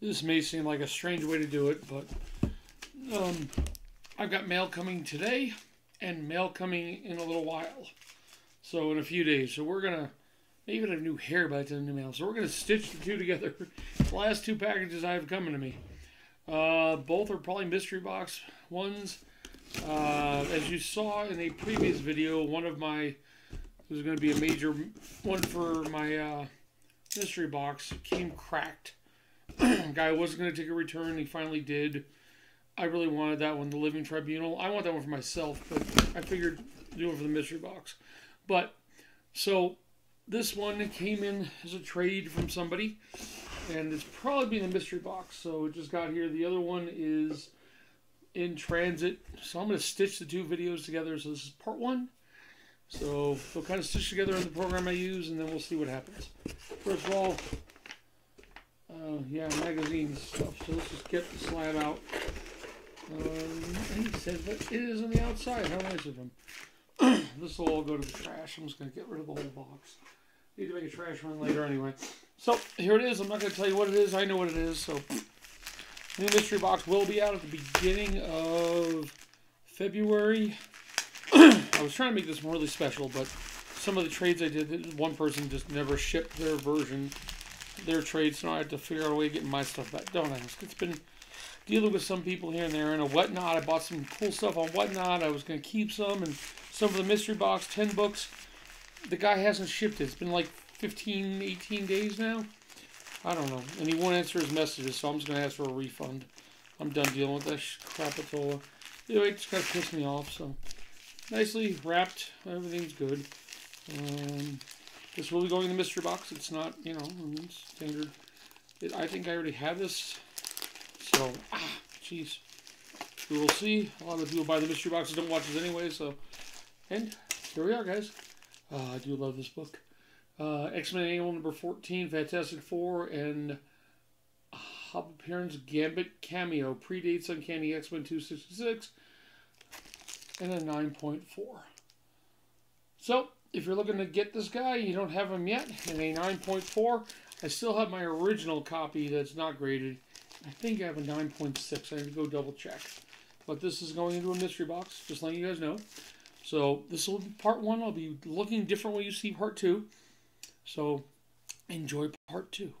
This may seem like a strange way to do it, but um, I've got mail coming today and mail coming in a little while. So in a few days. So we're gonna maybe even have a new hair by the the mail. So we're gonna stitch the two together. the last two packages I have coming to me. Uh, both are probably mystery box ones. Uh, as you saw in a previous video, one of my was going to be a major one for my uh, mystery box came cracked. Guy wasn't going to take a return. He finally did. I really wanted that one, the Living Tribunal. I want that one for myself, but I figured do it for the mystery box. But so this one came in as a trade from somebody, and it's probably being a mystery box. So it just got here. The other one is in transit. So I'm going to stitch the two videos together. So this is part one. So they'll kind of stitch together in the program I use, and then we'll see what happens. First of all, uh, yeah, magazine stuff. So let's just get the slab out. Um, he says that it is on the outside. How nice of him. this will all go to the trash. I'm just going to get rid of the whole box. Need to make a trash run later anyway. So here it is. I'm not going to tell you what it is. I know what it is. So the mystery box will be out at the beginning of February. I was trying to make this more really special, but some of the trades I did, one person just never shipped their version, their trade, so I had to figure out a way of getting my stuff back. Don't ask. It's been dealing with some people here and there, and a whatnot. I bought some cool stuff on whatnot. I was going to keep some, and some of the mystery box, 10 books. The guy hasn't shipped it. It's been like 15, 18 days now. I don't know. And he won't answer his messages, so I'm just going to ask for a refund. I'm done dealing with that crapatola. Anyway, it just kind of pissed me off, so nicely wrapped. Everything's good. Um, this will be going in the mystery box. It's not, you know, standard. It, I think I already have this. So, ah, jeez. We will see. A lot of people buy the mystery boxes don't watch this anyway, so. And here we are, guys. Uh, I do love this book. Uh, X-Men Annual number 14, Fantastic Four, and Hop Appearance Gambit Cameo. Predates Uncanny X-Men 266 and a 9.4. So, if you're looking to get this guy, you don't have him yet, and a 9.4, I still have my original copy that's not graded. I think I have a 9.6. I need to go double check. But this is going into a mystery box, just letting you guys know. So this will be part one. I'll be looking different when you see part two. So enjoy part two.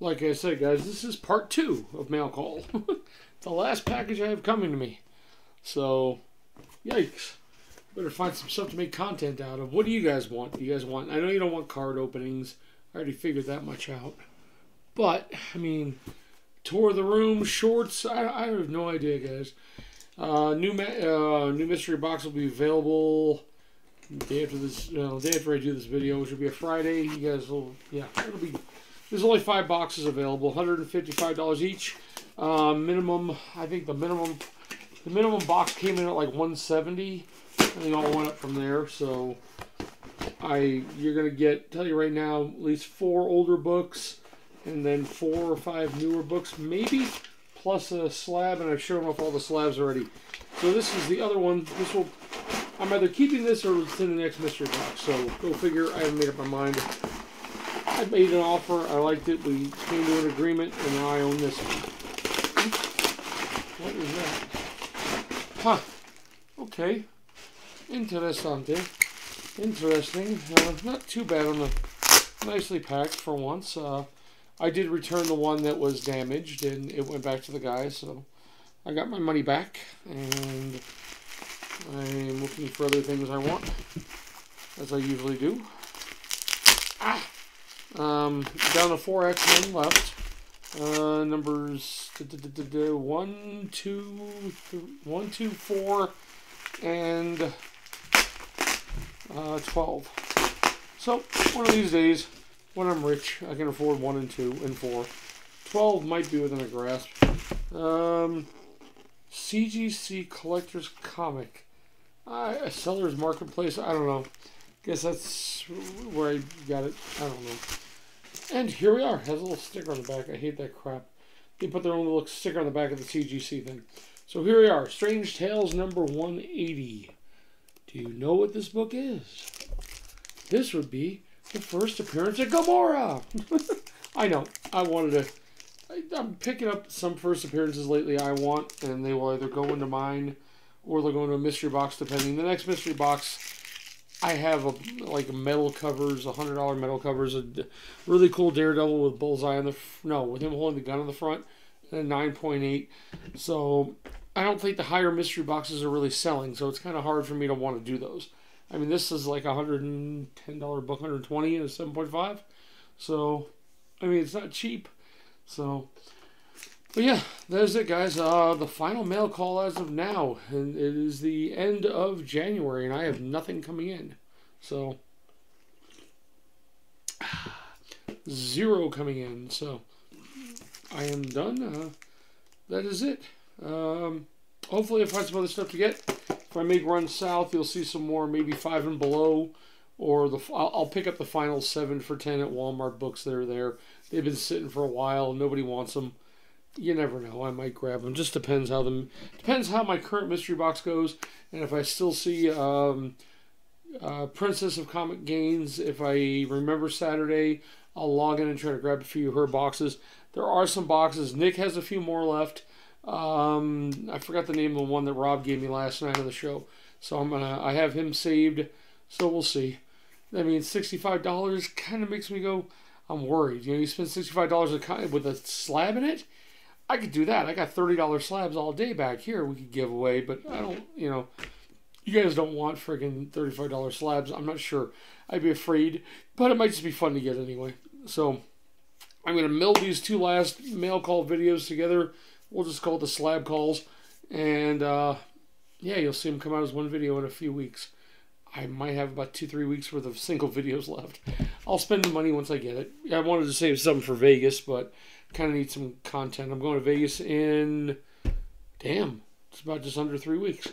Like I said, guys, this is part two of Mail Call. the last package I have coming to me. So Yikes. Better find some stuff to make content out of. What do you guys want? You guys want? I know you don't want card openings. I already figured that much out. But I mean, tour of the room, shorts. I, I have no idea, guys. Uh, new uh, new mystery box will be available day after this. Know, day after I do this video, which will be a Friday. You guys will, yeah, it'll be. There's only five boxes available, $155 each. Uh, minimum, I think the minimum the minimum box came in at like 170 and they all went up from there so I you're gonna get tell you right now at least four older books and then four or five newer books maybe plus a slab and I've shown off all the slabs already so this is the other one this will I'm either keeping this or it's in the next mystery box so go figure I haven't made up my mind I made an offer I liked it we came to an agreement and now I own this one what is that Huh. Okay. Interessante. Interesting. Uh, not too bad on the nicely packed for once. Uh, I did return the one that was damaged and it went back to the guy, so I got my money back and I'm looking for other things I want, as I usually do. Ah! Um, down to four X-Men left. Uh, numbers one, two, three, one, two, four, and uh, 12. So, one of these days, when I'm rich, I can afford one and two and four. 12 might be within a grasp. Um, CGC Collector's Comic. Uh, a seller's marketplace. I don't know. Guess that's where I got it. I don't know. And here we are. Has a little sticker on the back. I hate that crap. They put their own little sticker on the back of the CGC thing. So here we are. Strange Tales number 180. Do you know what this book is? This would be the first appearance of Gamora. I know. I wanted to. I, I'm picking up some first appearances lately I want, and they will either go into mine or they'll go into a mystery box, depending. The next mystery box, I have a, like metal covers, hundred dollar metal covers, a really cool Daredevil with bullseye on the no, with him holding the gun on the front, and a nine point eight. So I don't think the higher mystery boxes are really selling, so it's kind of hard for me to want to do those. I mean, this is like a hundred and ten dollar book, hundred twenty and a seven point five. So, I mean, it's not cheap. So, but yeah, that is it, guys. Uh, the final mail call as of now, and it is the end of January, and I have nothing coming in. So, zero coming in. So, I am done. Uh, that is it. Um, hopefully, I find some other stuff to get. If I make run south, you'll see some more, maybe five and below, or the I'll, I'll pick up the final seven for ten at Walmart books that are there. They've been sitting for a while. Nobody wants them. You never know. I might grab them. Just depends how them depends how my current mystery box goes, and if I still see um, uh, Princess of Comic Gains. If I remember Saturday, I'll log in and try to grab a few of her boxes. There are some boxes. Nick has a few more left. Um, I forgot the name of the one that Rob gave me last night on the show. So I'm gonna I have him saved. So we'll see. I mean, sixty-five dollars kind of makes me go. I'm worried. You know, you spend sixty-five dollars with a slab in it. I could do that. I got thirty dollars slabs all day back here. We could give away, but I don't. You know, you guys don't want friggin' thirty-five dollars slabs. I'm not sure. I'd be afraid, but it might just be fun to get anyway. So I'm gonna mill these two last mail call videos together We'll just call it the slab calls. And uh, yeah, you'll see them come out as one video in a few weeks. I might have about two, three weeks worth of single videos left. I'll spend the money once I get it. I wanted to save something for Vegas, but kind of need some content. I'm going to Vegas in, damn, it's about just under three weeks.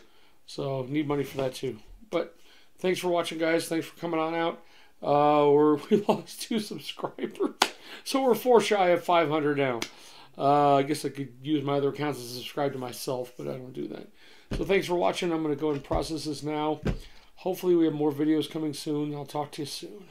So need money for that too. But thanks for watching, guys. Thanks for coming on out. Uh, we're, we lost two subscribers. So we're four shy of 500 now. Uh, I guess I could use my other accounts to subscribe to myself, but I don't do that. So thanks for watching. I'm going to go and process this now. Hopefully we have more videos coming soon. I'll talk to you soon.